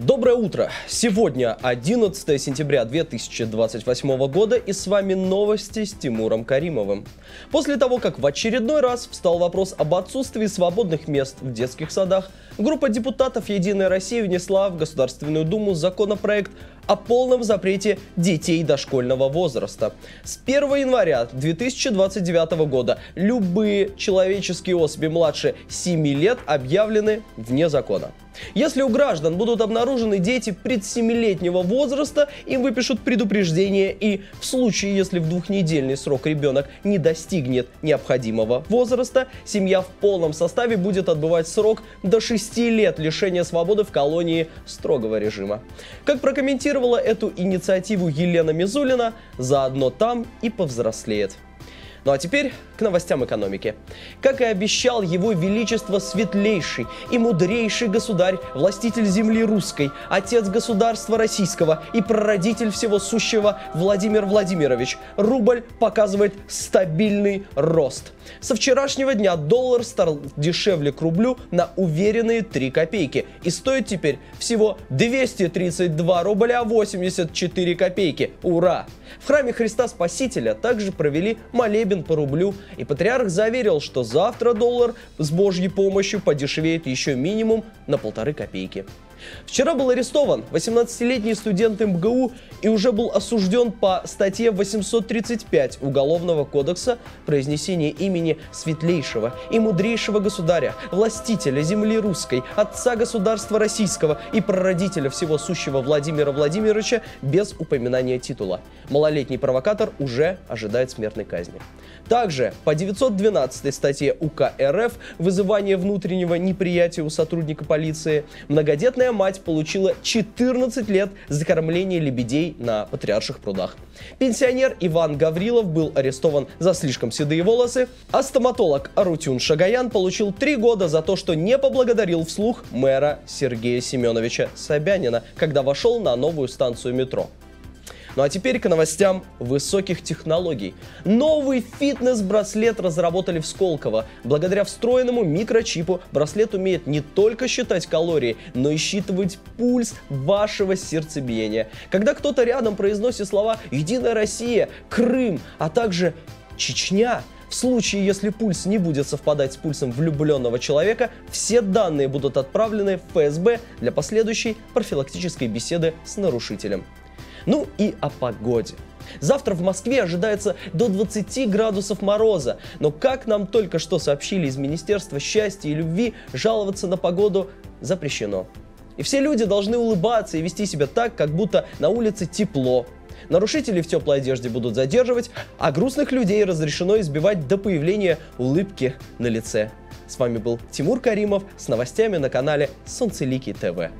Доброе утро! Сегодня 11 сентября 2028 года и с вами новости с Тимуром Каримовым. После того, как в очередной раз встал вопрос об отсутствии свободных мест в детских садах, группа депутатов «Единая Россия» внесла в Государственную Думу законопроект о полном запрете детей дошкольного возраста. С 1 января 2029 года любые человеческие особи младше 7 лет объявлены вне закона. Если у граждан будут обнаружены дети пред 7-летнего возраста, им выпишут предупреждение и в случае, если в двухнедельный срок ребенок не достигнет необходимого возраста, семья в полном составе будет отбывать срок до 6 лет лишения свободы в колонии строгого режима. Как прокомментировала эту инициативу Елена Мизулина, заодно там и повзрослеет. Ну а теперь к новостям экономики. Как и обещал его величество светлейший и мудрейший государь, властитель земли русской, отец государства российского и прародитель всего сущего Владимир Владимирович, рубль показывает стабильный рост. Со вчерашнего дня доллар стал дешевле к рублю на уверенные 3 копейки и стоит теперь всего 232 рубля 84 копейки. Ура! В храме Христа Спасителя также провели молебен по рублю, и патриарх заверил, что завтра доллар с Божьей помощью подешевеет еще минимум на полторы копейки. Вчера был арестован 18-летний студент МГУ и уже был осужден по статье 835 Уголовного кодекса произнесение имени светлейшего и мудрейшего государя, властителя земли русской, отца государства российского и прародителя всего сущего Владимира Владимировича без упоминания титула. Малолетний провокатор уже ожидает смертной казни. Также по 912 статье УК РФ «Вызывание внутреннего неприятия у сотрудника полиции» многодетная Молодая мать получила 14 лет за кормление лебедей на Патриарших прудах. Пенсионер Иван Гаврилов был арестован за слишком седые волосы, а стоматолог Арутюн Шагаян получил 3 года за то, что не поблагодарил вслух мэра Сергея Семеновича Собянина, когда вошел на новую станцию метро. Ну а теперь к новостям высоких технологий. Новый фитнес-браслет разработали в Сколково. Благодаря встроенному микрочипу браслет умеет не только считать калории, но и считывать пульс вашего сердцебиения. Когда кто-то рядом произносит слова «Единая Россия», «Крым», а также «Чечня», в случае, если пульс не будет совпадать с пульсом влюбленного человека, все данные будут отправлены в ФСБ для последующей профилактической беседы с нарушителем. Ну и о погоде. Завтра в Москве ожидается до 20 градусов мороза, но как нам только что сообщили из Министерства счастья и любви, жаловаться на погоду запрещено. И все люди должны улыбаться и вести себя так, как будто на улице тепло. Нарушителей в теплой одежде будут задерживать, а грустных людей разрешено избивать до появления улыбки на лице. С вами был Тимур Каримов с новостями на канале Солнцеликий ТВ.